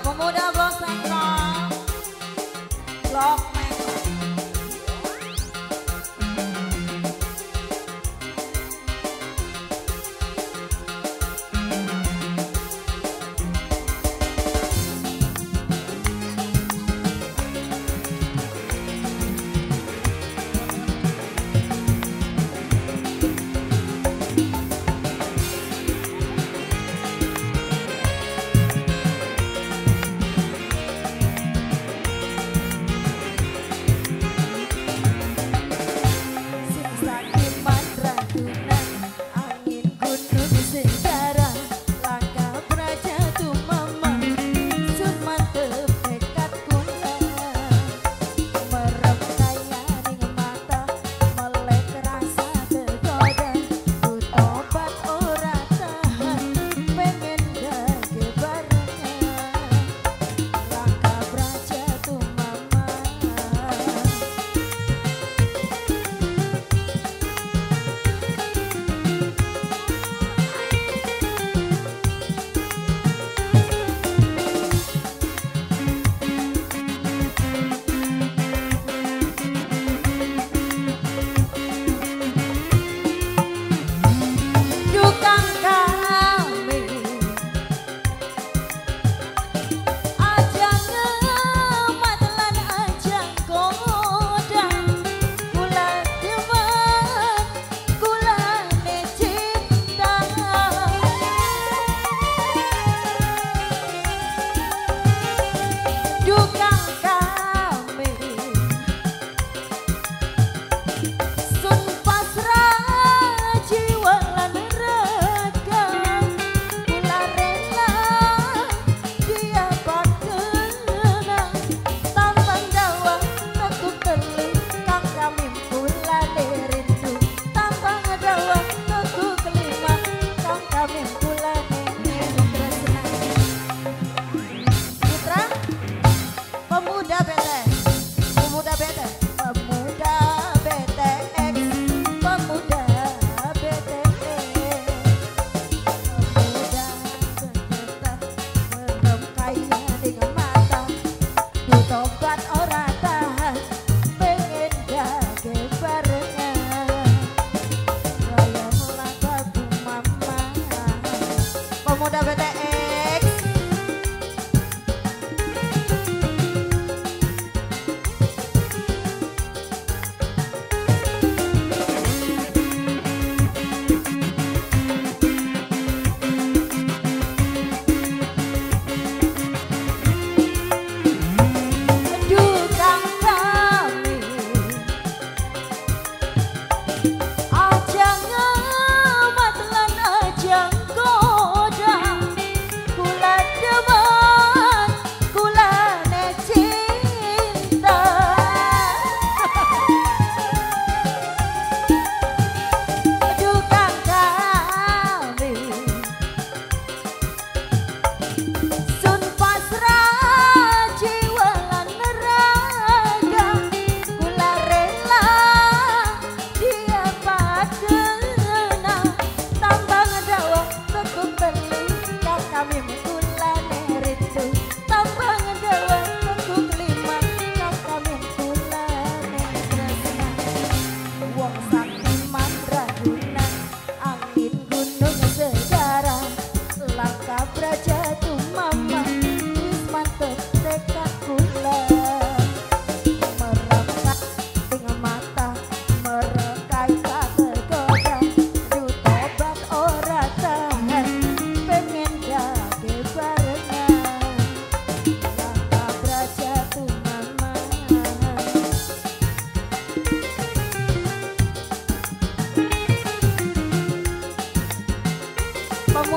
pemuda Blok Sentra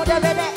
de veras.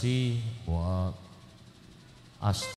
Kasih buat As